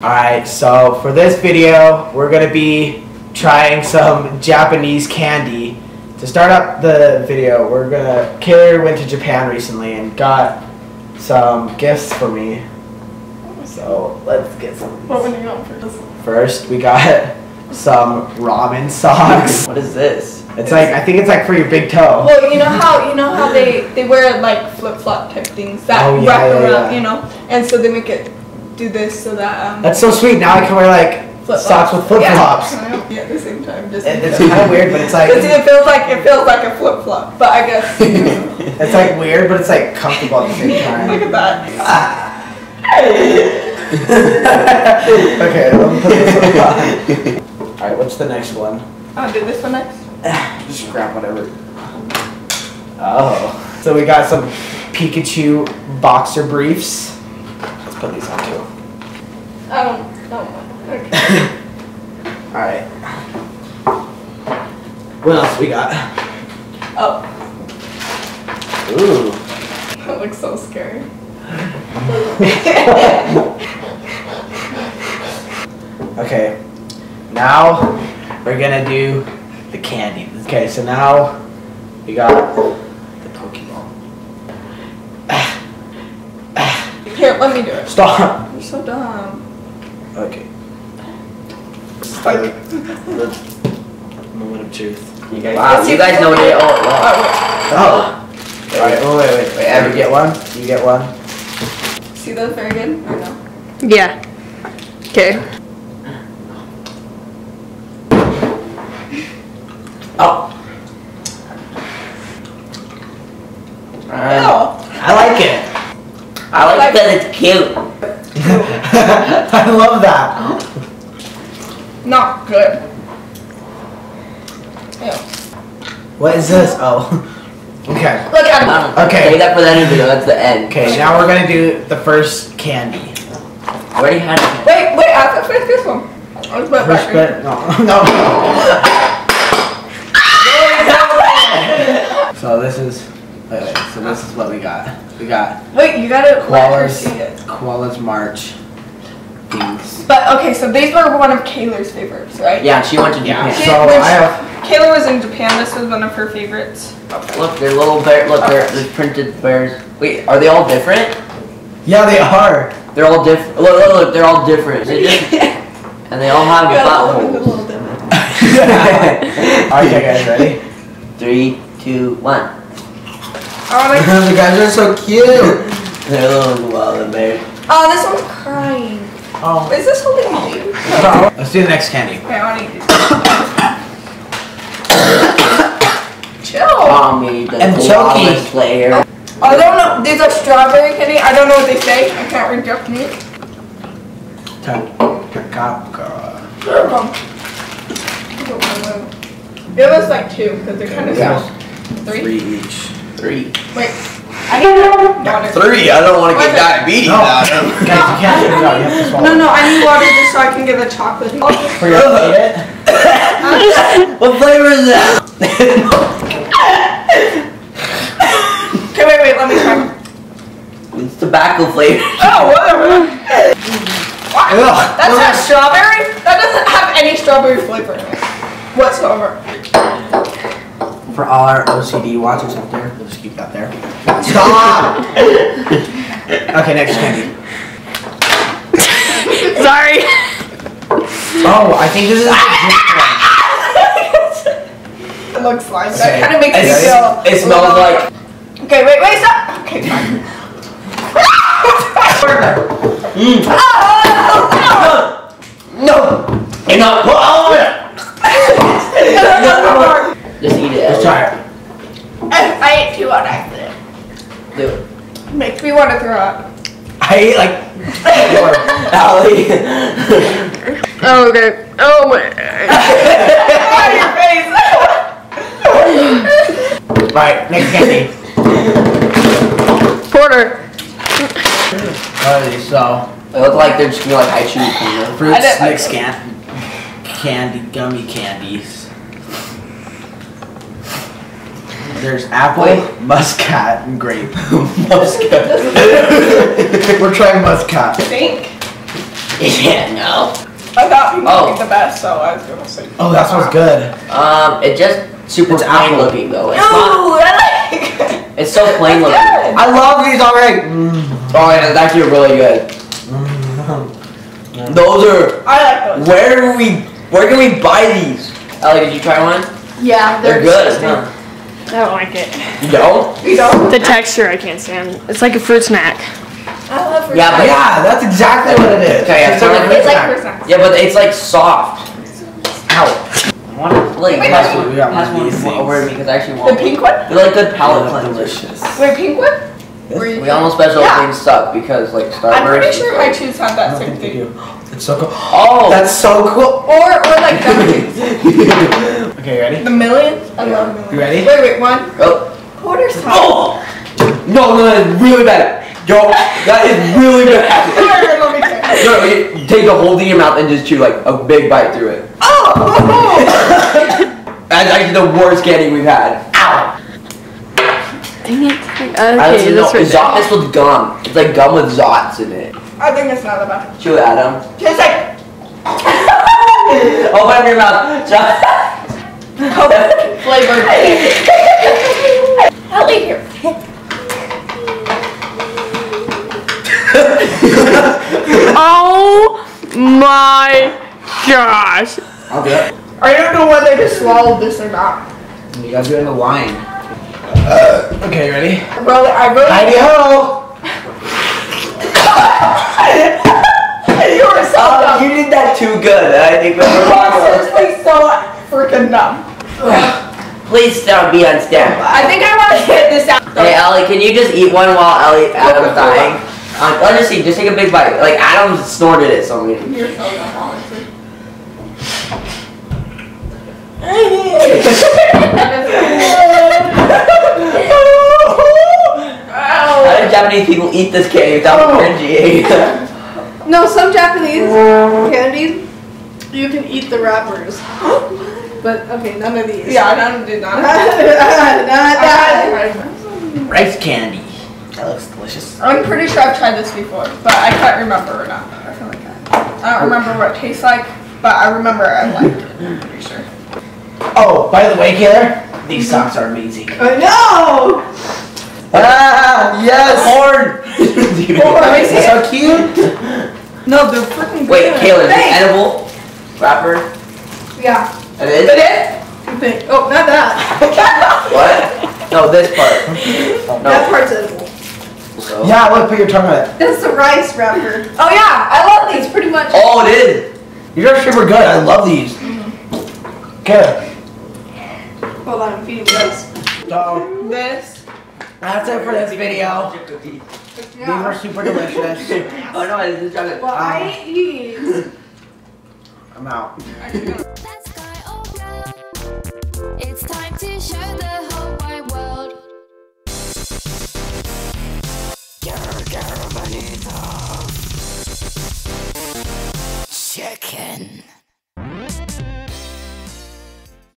Alright, so for this video, we're gonna be trying some Japanese candy. To start up the video, we're gonna, Kayla went to Japan recently and got some gifts for me. So let's get some of What these. would you want first? First, we got some ramen socks. What is this? It's like, I think it's like for your big toe. Well, you know how you know how they they wear like flip flop type things that Oh, yeah, wrap yeah, around, yeah. you know, and so they make it do this so that um. That's so sweet, now I can wear like socks with flip flops. Yeah. yeah, at the same time, just. It- It's kind of weird, but it's like, Because it feels like it feels like a flip flop, but I guess. it's like weird, but it's like comfortable at the same time. Look at that. okay, let me put this on. Alright, what's the next one? I'll do this one next. Just grab whatever. Oh. So we got some Pikachu boxer briefs. Let's put these on too. I don't know. Okay. Alright. What else we got? Oh, Ooh. that looks so scary. Okay. Now we're gonna do the candy. Okay, so now we got the Pokeball. Here, let me do it. Stop. You're so dumb. Okay. Like, The moment of truth. You guys, Wow, you guys know they all. Oh, oh, Oh. Alright, oh wait, wait, wait. Ever get one? You get one? See those very good or no? Yeah. Okay. Oh. Ew. I like it. I like that it's cute. I love that. Not good. Ew. What is this? Oh. Okay. Look at him. Okay. Save that for the end of the video. That's the end. Okay, now we're gonna do the first candy. I already had it. Wait, wait, I have to finish this one. Let's put it First back. bit. No. No. so this is. Wait, wait. So this is what we got. We got Wait, you gotta let her koalas. see it. Koala's March. Things. But okay, so these were one of Kayla's favorites, right? Yeah, she went to Yeah. Japan. She- So I have. Kayla was in Japan. This was one of her favorites. Look, they're little bear. Look, they're, they're printed bears. Wait, are they all different? Yeah, they are. They're all different. Look, look, look, they're all different. They just, and they all have buttholes. okay, guys, ready? Three, two, one. Oh, like, the guys are so cute. They're little koala bears. oh, this one's crying. Oh. Is this holding you? Let's do the next candy. Wait, I want to eat this. Chill. Tommy, the And koala Chucky. slayer. I don't know. These are strawberry candy. I don't know what they say. I can't read Japanese. Takaka. Give us like two because they're kind of Yeah. small. Three? Three each. Three. Wait. I need water. Three. I don't want to get diabetes No. Guys, you can't spit it out. You have to swallow. No, no, I need water just so I can get the chocolate. For your it? What flavor is that? Okay, wait, wait, let me try. it's tobacco flavor. Oh, whatever. Ugh. That's not strawberry? That doesn't have any strawberry flavor in it. Whatsoever. For all our OCD watchers out there, we'll just keep that there. Stop! okay, next candy. Sorry. Oh, I think this is a It looks like Okay. that. kind of makes me It's- feel. it smells like- Okay, wait, wait, stop. Okay, fine. Mm. Oh, No. Enough. no, no, no. Just eat it. Let's try it. I I ate two on accident. Do it. Makes me want to throw up. I ate like four. Allie. Oh, okay. Oh my. your face. Right, next candy. Porter. Alrighty, so They look like they're just gonna like high chewy peanut. I fruits didn't mixed can candy gummy candies. There's apple, Wait. muscat, and grape. Muscat. We're trying muscat. Think? Yeah, no. I thought pink Oh. be the best, so I was gonna say. Oh, that smells good. Um, it just super It's plain apple. looking though. It's not. I like it. It's so plain looking. Good. I love these already. Oh yeah, it's actually really good. Those are. I like those. Where do we? Where can we buy these? Ellie, did you try one? Yeah, They're good. Huh? I don't like it. You don't? You know? The texture I can't stand. It's like a fruit snack. I love fruit Yeah, but yeah, that's exactly what it is. Okay, yeah, It's so like like- It's like snack. fruit snacks. Yeah, but it's like soft. Ow. I want to like Wait, pass wait, one, we got pass one of one these more things. over to me because I actually The pink one? They're like good palate cleansers. delicious. Wait, pink one? Were you- We almost special Yeah. things suck because like Starburst. I'm pretty is sure like- Hi-Chews have that same thing. do. It's so cool. Oh, That's so cool. Or, or like the, Okay, you ready? the millions. I love millions. You ready? Wait, wait, one. oh. Quarter size. Oh! No, no, that's really bad. Yo, that is really bad. Here, let me check. No, you take the whole thing in your mouth and just chew like a big bite through it. Oh! That's actually the worst candy we've had. Ow! Dang it. I Okay, actually know. that's right. Zot is with gum. It's like gum with Zotz in it. I think it's not that bad. Chew it, Adam. Tastes like Open up your mouth. Shut Coke flavored. I'll leave here. Oh my gosh. I'll do it. I don't know whether to swallow this or not. You gotta do it in the line. Okay, you ready? I really, I really. Heidi ho! you were so Oh, dumb. you did that too good. I think You are seriously so freaking dumb. Please stop be on standby. I think I want to get this out. Hey, Ellie, can you just eat one while Ellie Adam's dying? Um, let's just see. Just take a big bite. Like Adam snorted it, so I'm gonna. You're so dumb, honestly. How do Japanese people eat this candy without oh. cringy? No, some Japanese candies, you can eat the wrappers. But, okay, none of these. Yeah, I don't do Not that. that. Rice candy. That looks delicious. I'm pretty sure I've tried this before, but I can't remember or not. I feel like I, I don't remember what it tastes like, but I remember I liked it. I'm pretty sure. Oh, by the way, Kayla, these socks are amazing. I know! Ah, yes! Corn! Let me see so cute! No, they're freaking Wait, good. Kayla, is it edible wrapper? Yeah. It is. It is? Think. Oh, not that. What? No, this part. That No. part's edible. So. Yeah, look, put your tongue on it. That's the rice wrapper. Oh yeah, I love these. pretty much. Oh, it is. These are super good. I love these. Kayla. Hold on, I'm feeding rice. So, This. That's it for this video. These were super delicious. Oh no, it's just trying to. Well, I um, ate these. I'm out. Let's sky all brown. It's time to show the whole wide world. Chicken.